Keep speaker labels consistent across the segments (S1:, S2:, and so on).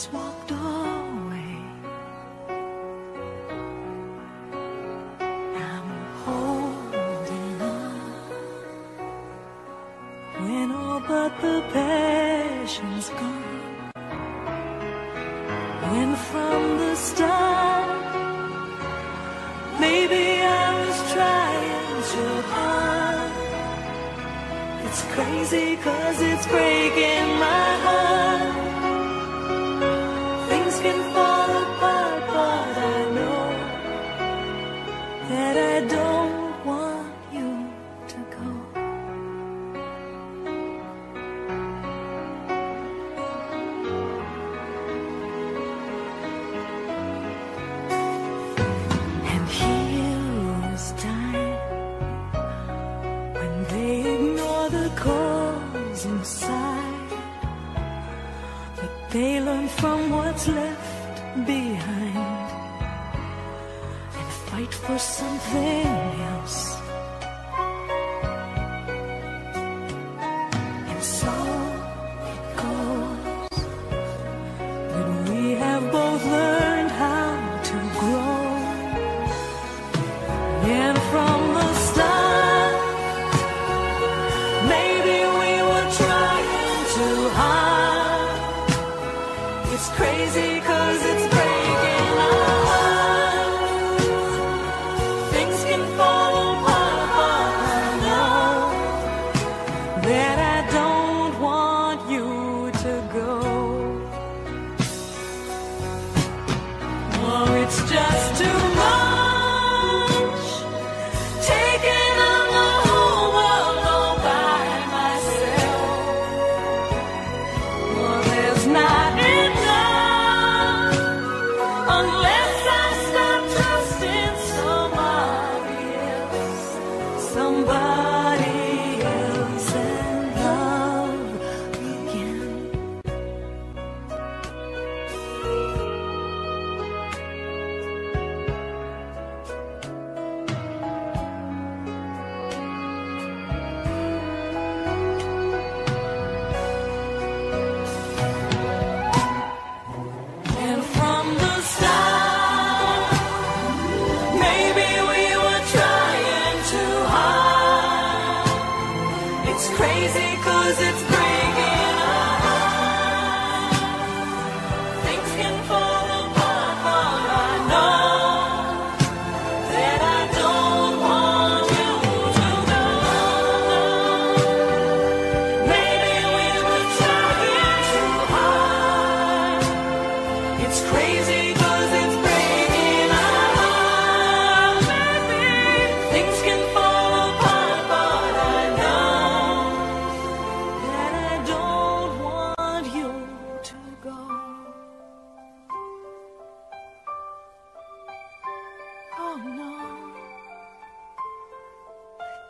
S1: just walked away. I'm holding on when all but the passion's gone.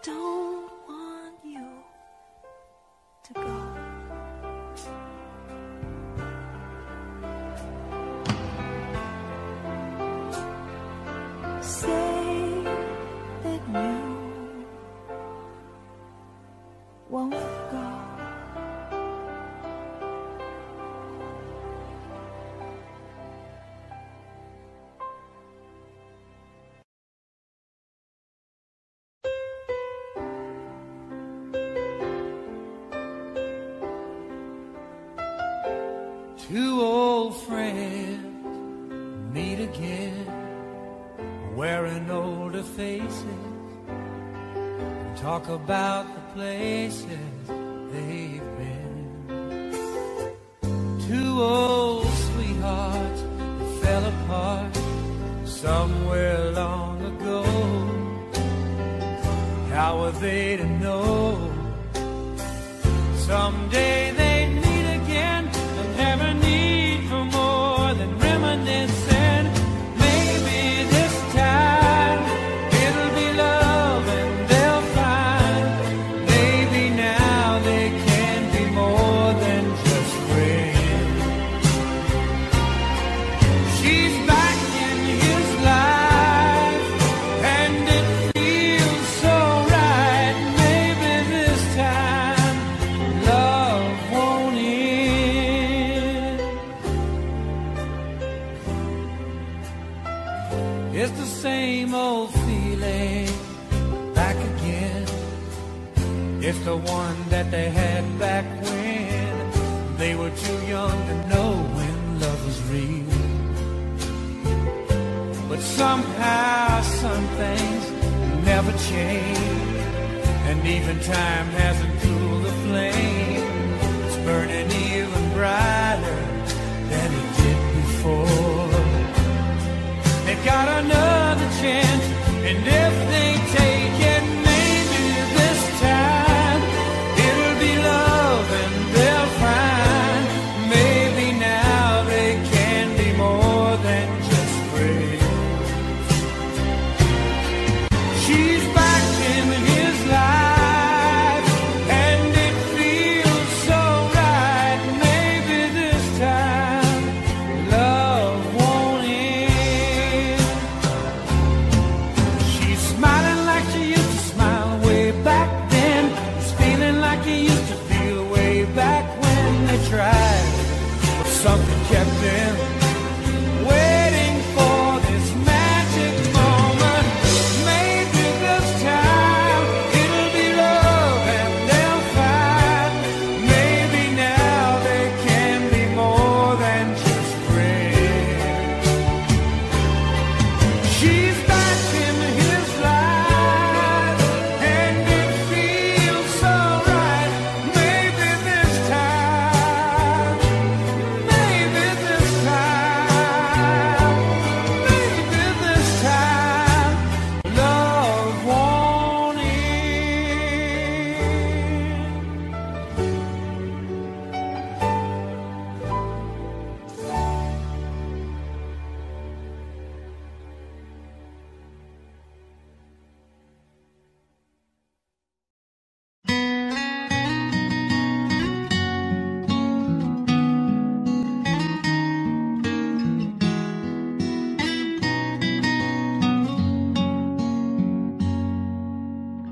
S1: Don't.
S2: Two old friends meet again, wearing older faces, and talk about the places they've been. Two old sweethearts fell apart somewhere long ago. How are they to know? Someday.
S3: how some things never change. And even time hasn't cooled the flame. It's burning even brighter than it did before. They've got another chance. And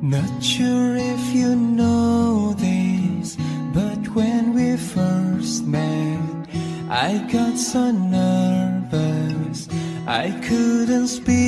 S2: Not sure if you know this, but when we first met, I got so nervous, I couldn't speak.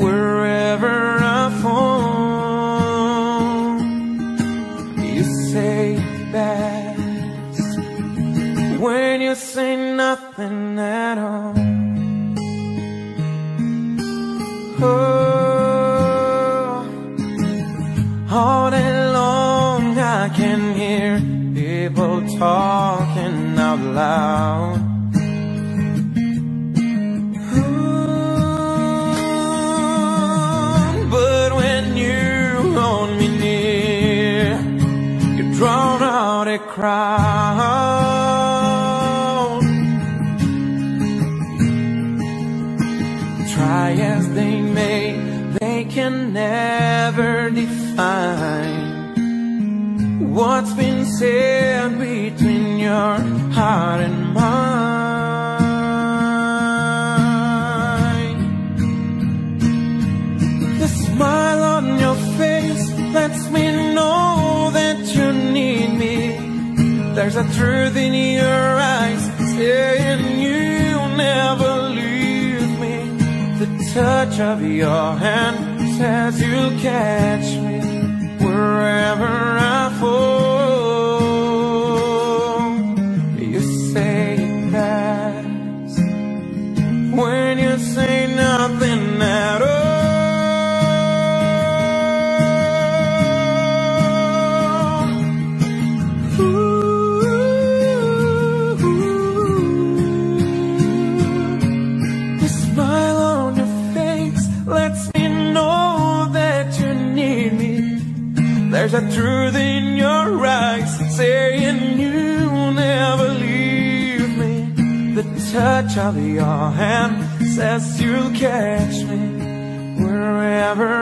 S2: wherever I fall. You say best when you say nothing at all. Oh, all day long I can hear people talking out loud. Try as they may, they can never define what's been said between your heart and truth in your eyes saying you'll never leave me. The touch of your hand says you'll catch me wherever I fall. Of your hand says you'll catch me wherever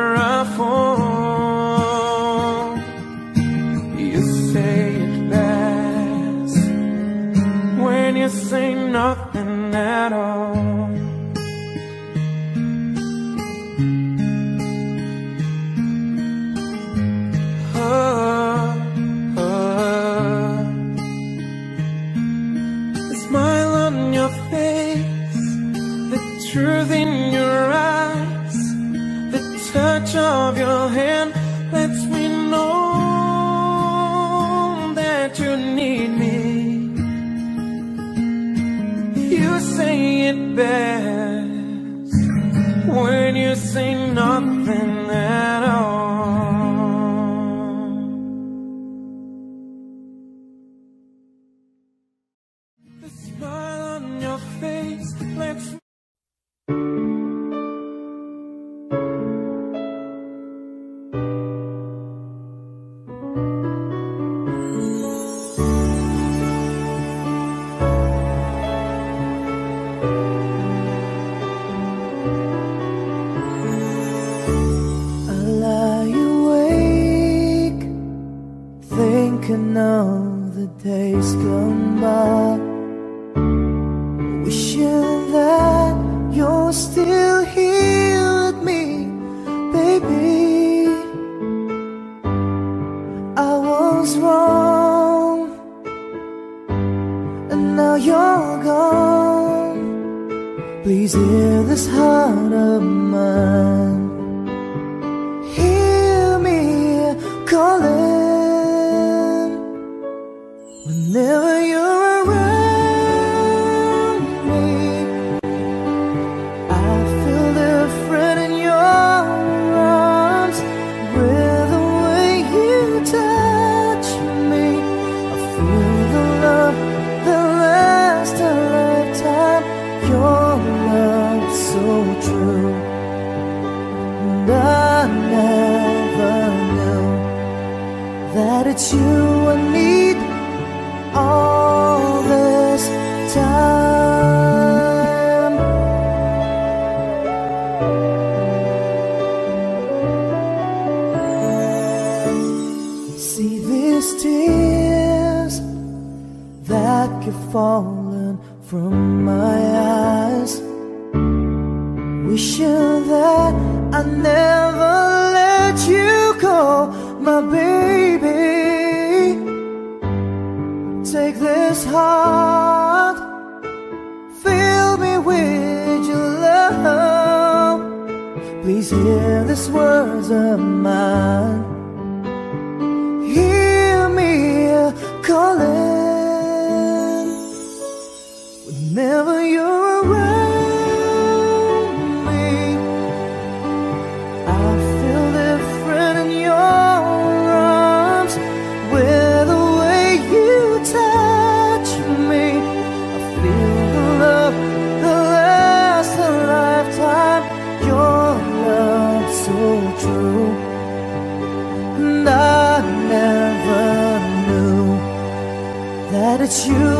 S2: it's you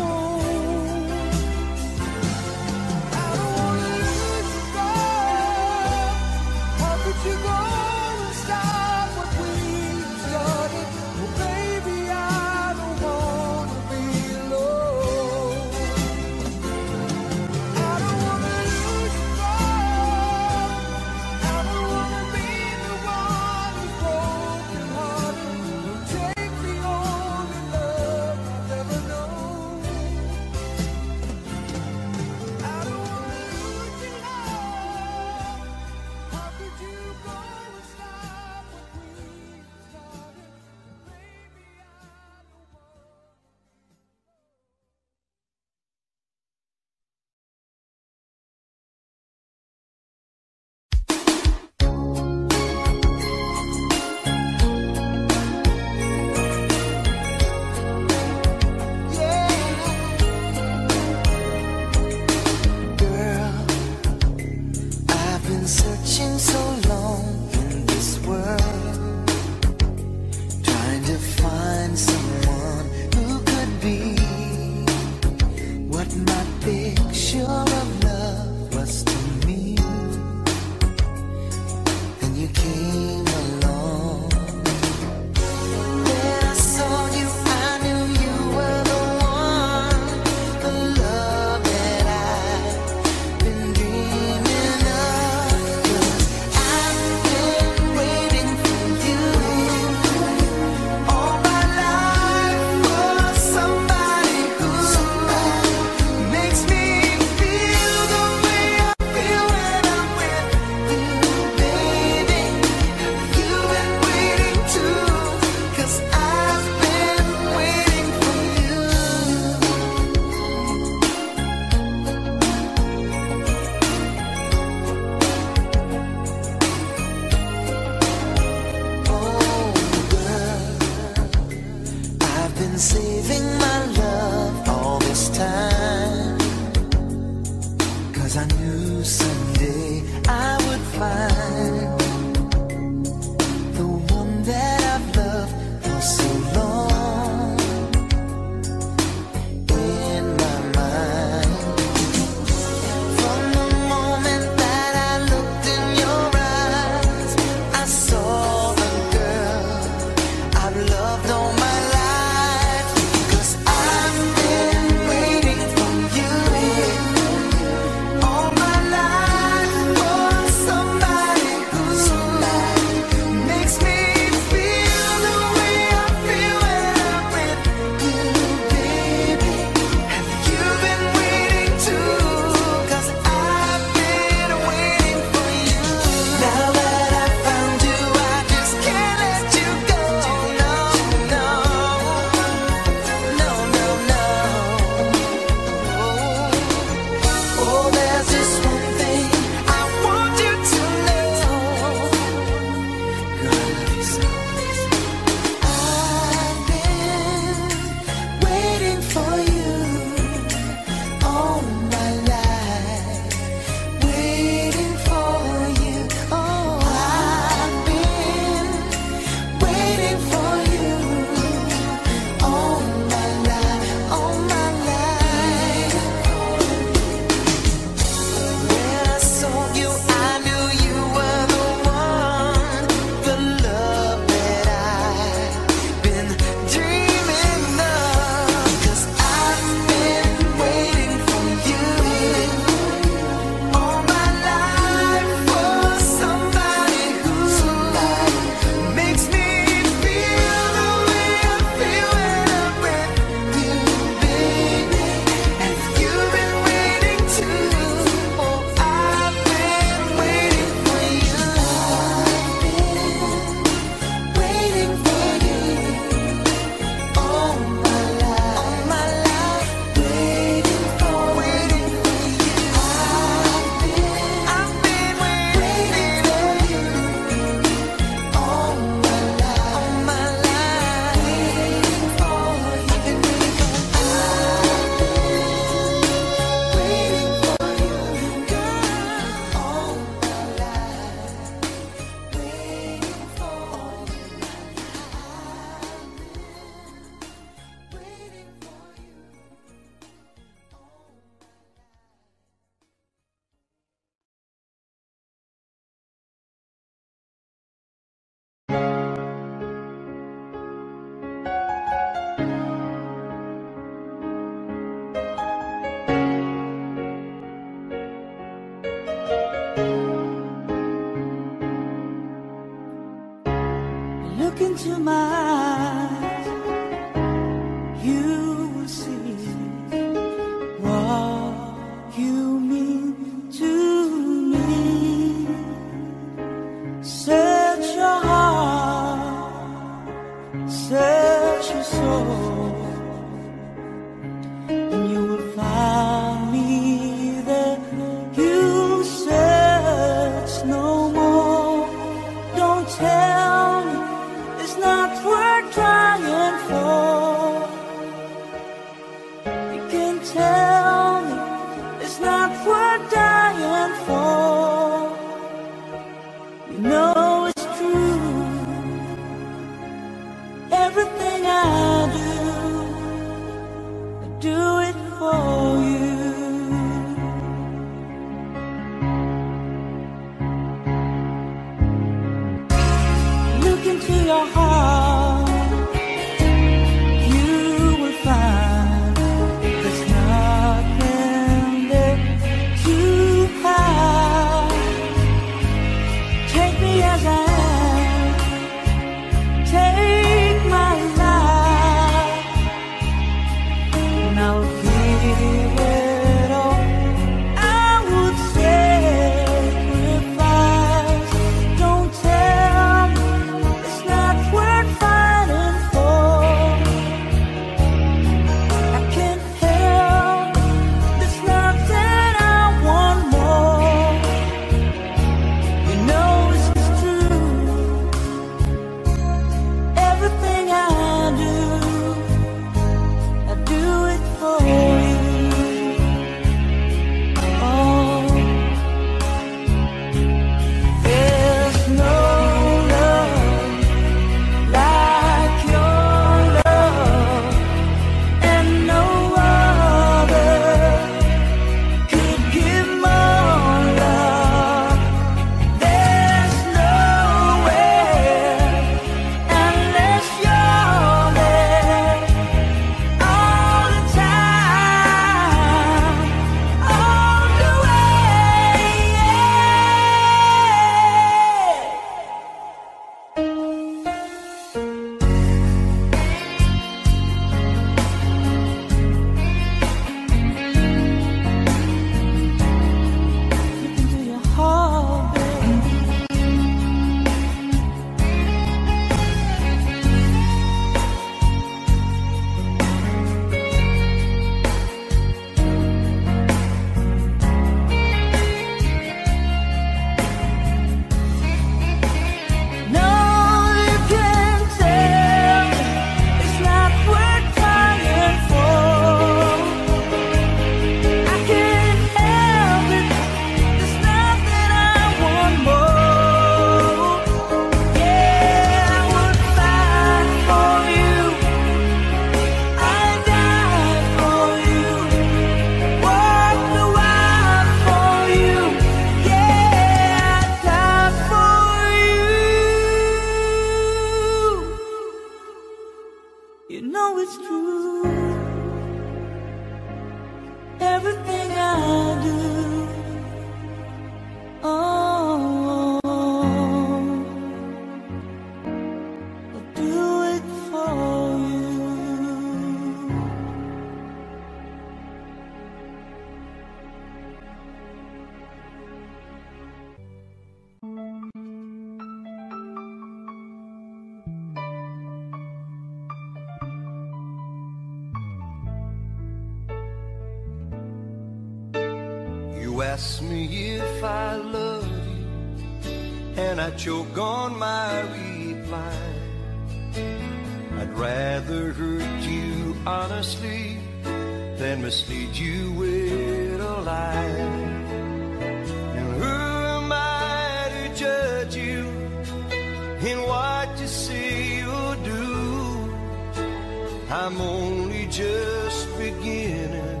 S1: just
S4: beginning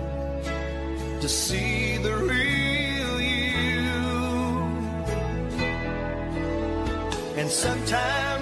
S4: to see the real you? And sometimes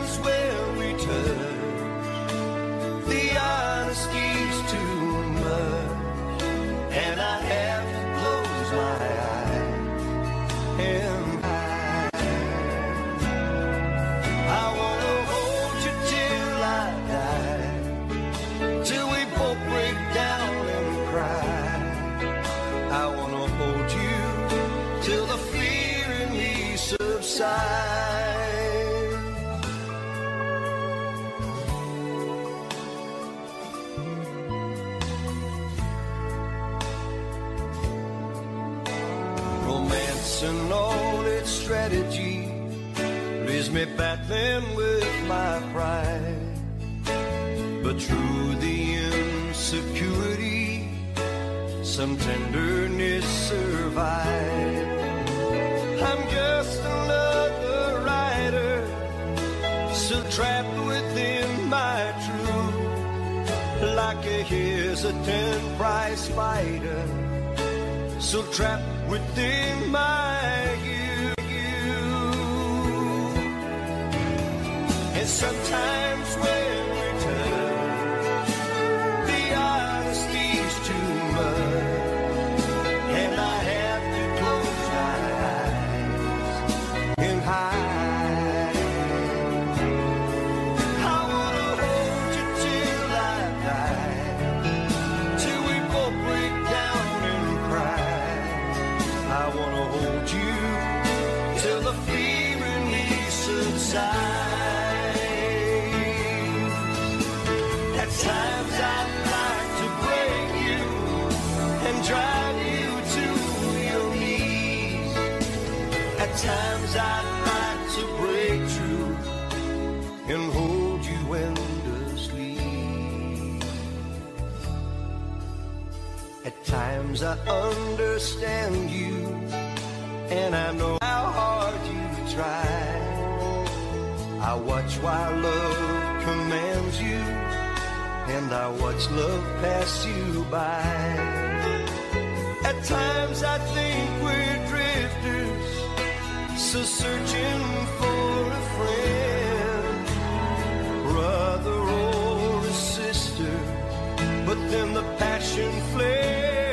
S4: But through the insecurity, some tenderness survived. I'm just another writer, still trapped within my truth, like a hesitant prize fighter, still trapped within my you. you. And sometimes when times I'd like to break through and hold you under sleep. At times I understand you, and I know how hard you try. I watch while love commands you and I watch love pass you by. At times I think we're drifters, so searching for a friend, brother or a sister, but then the passion flares.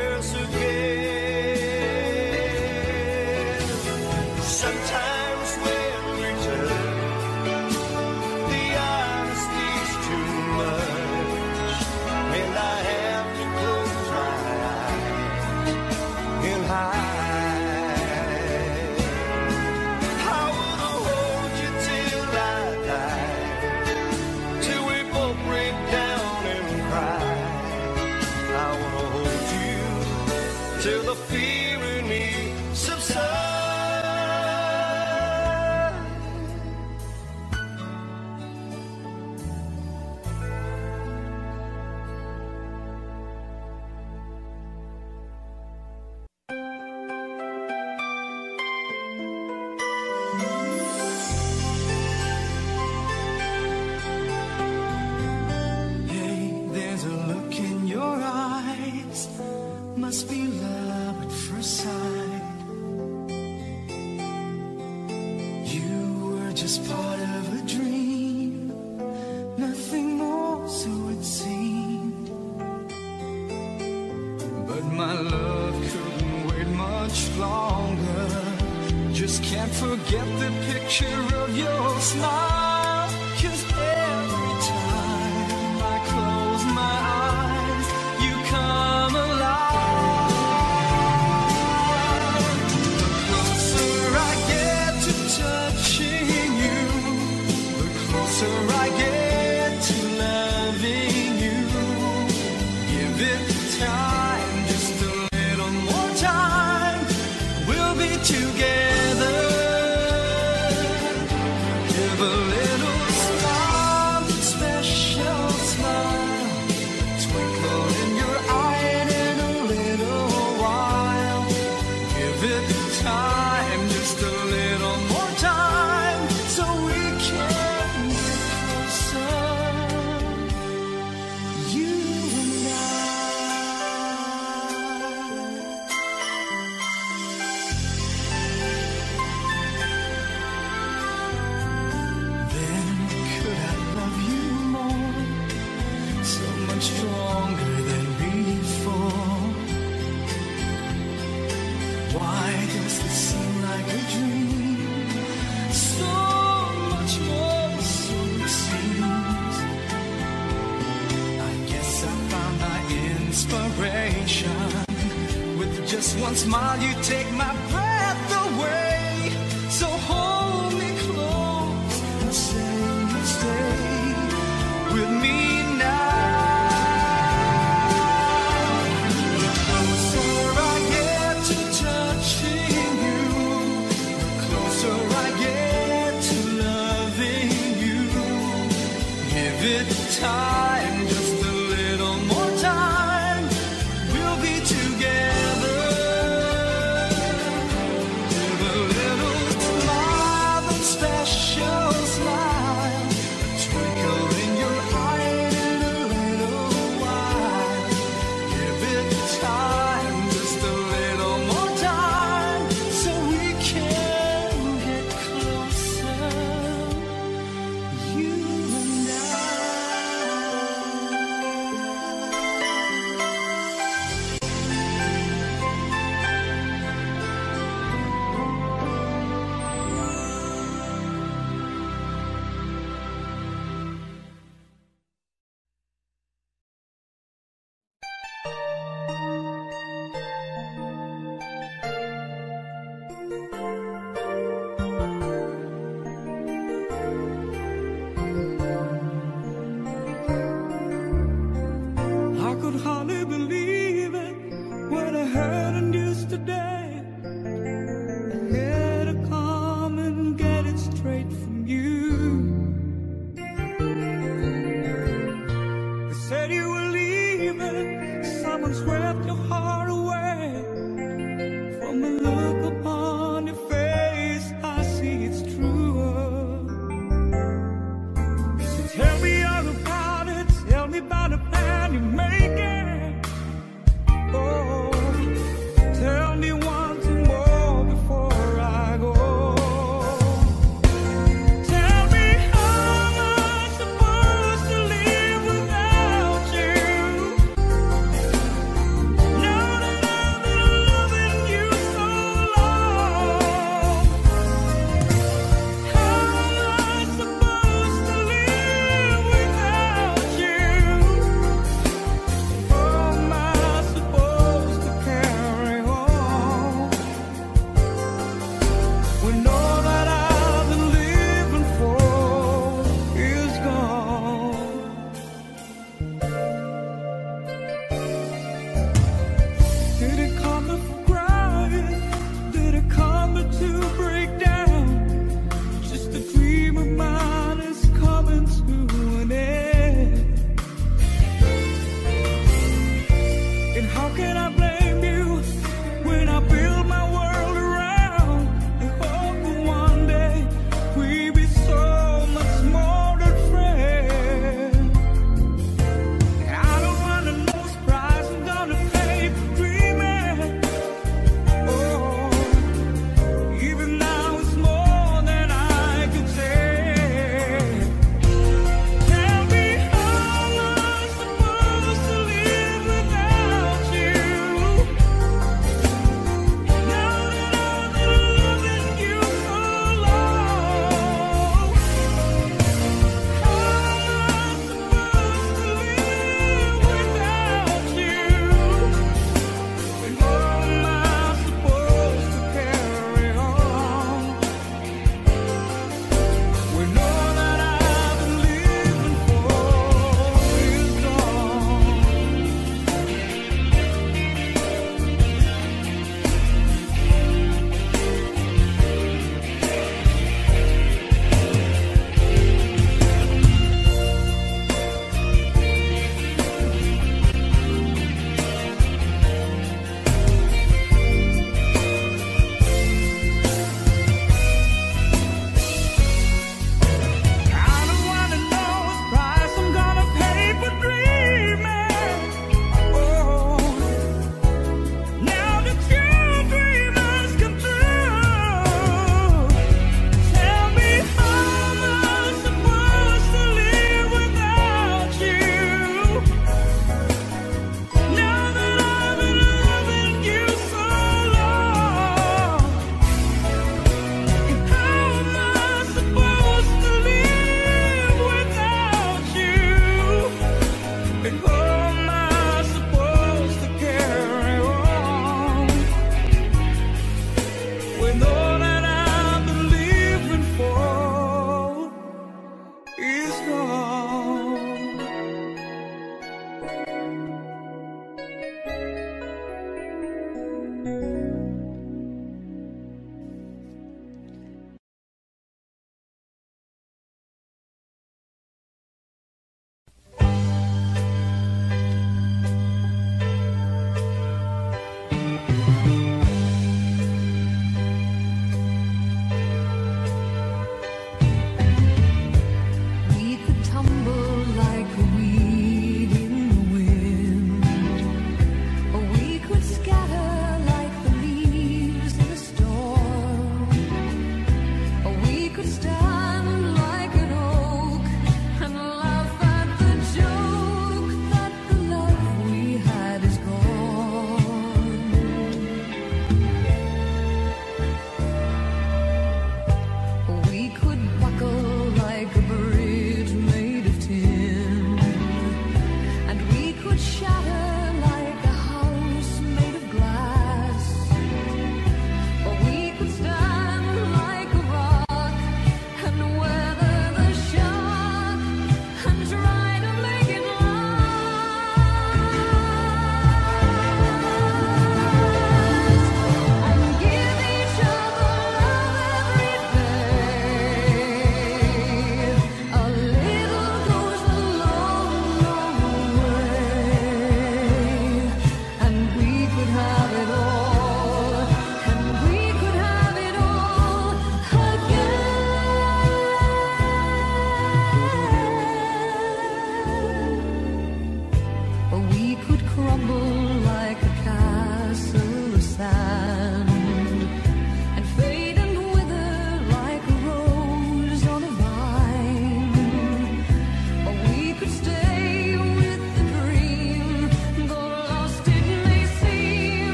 S2: just can't forget the picture of your smile. Give it time,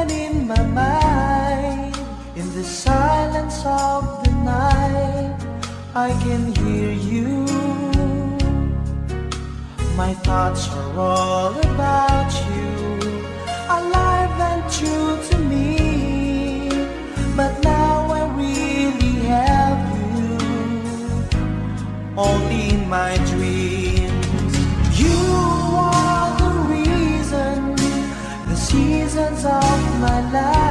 S1: and
S5: in my mind. In the silence of the night I can hear you. My thoughts are all about you Alive and true to me. But now I really have you. Only in my of my life.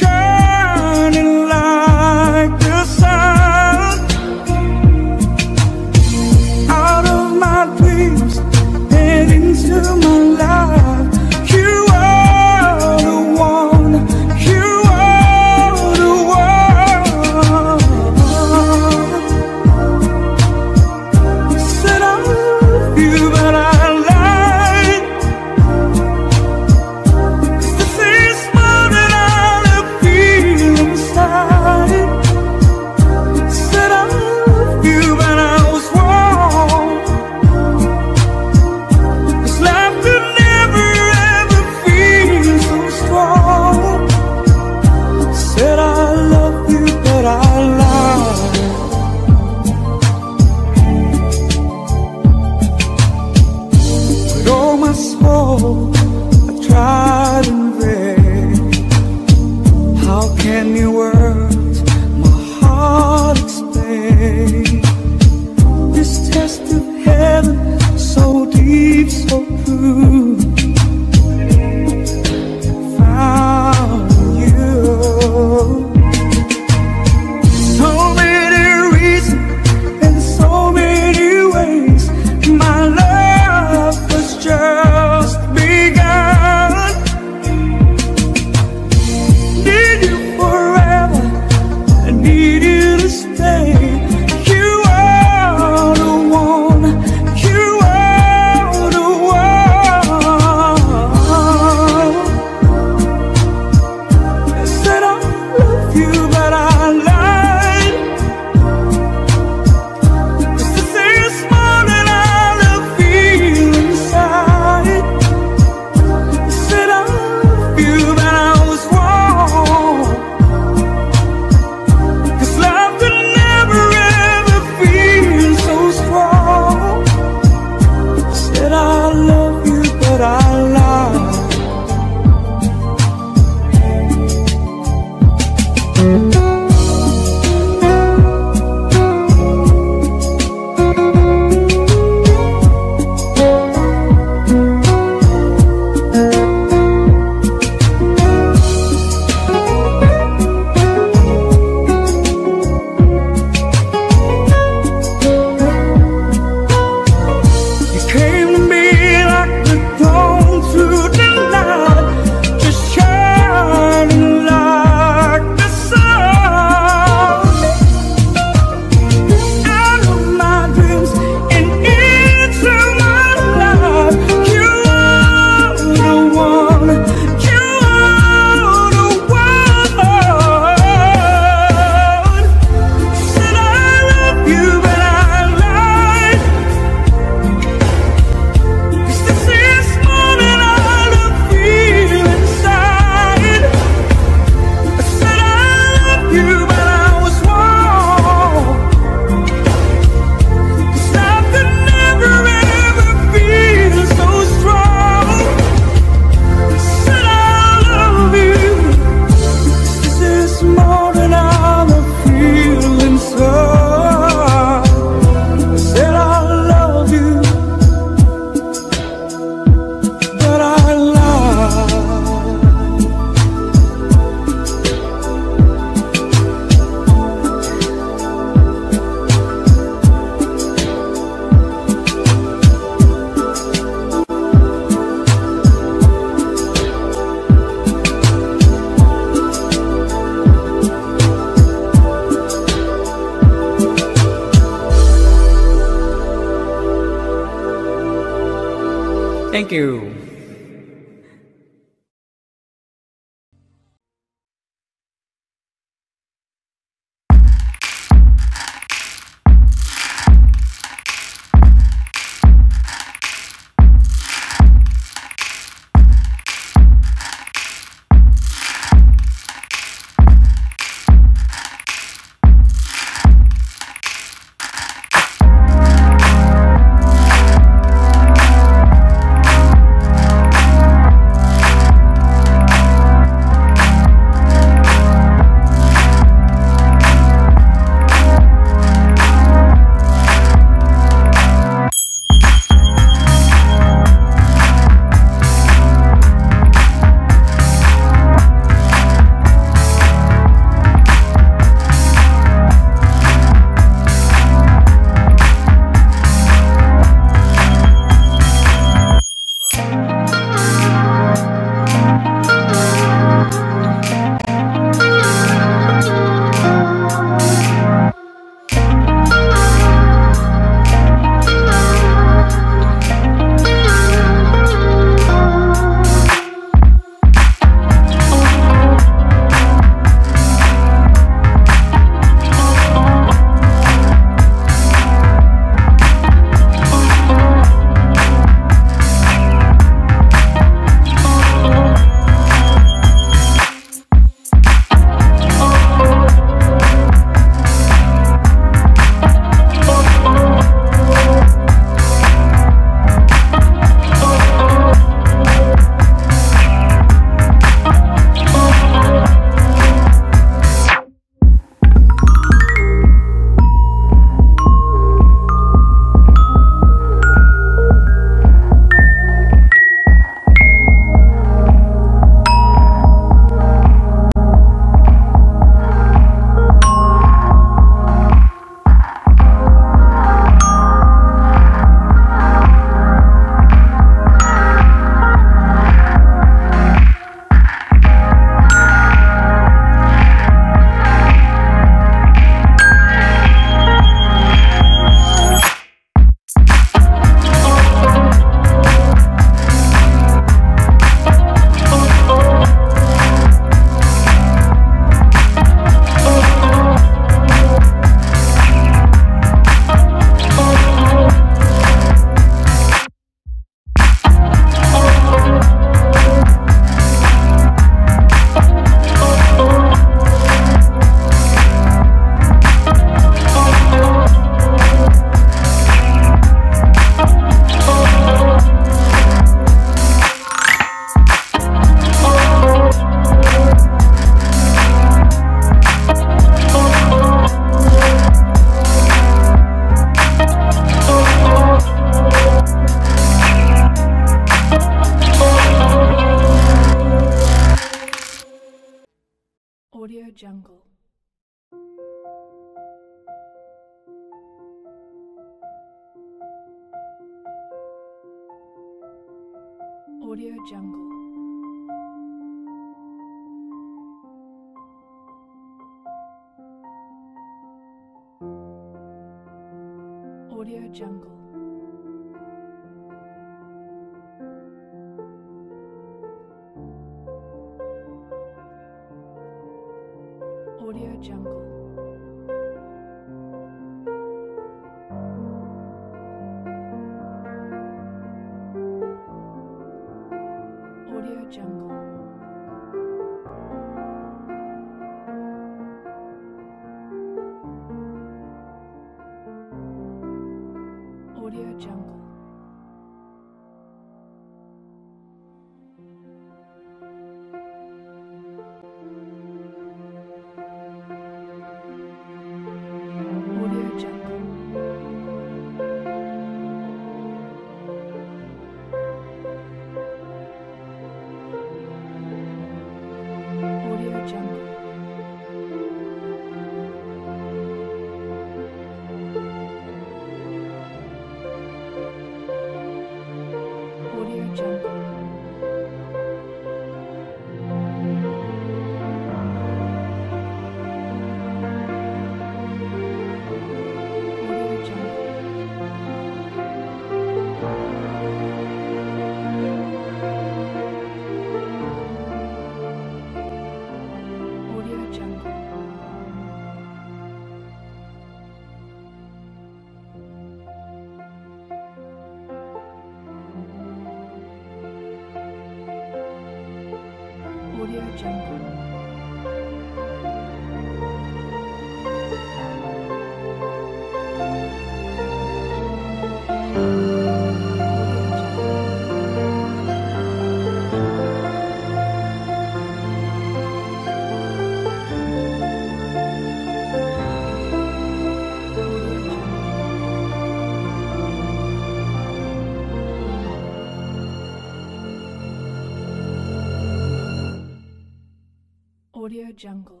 S6: Jungle.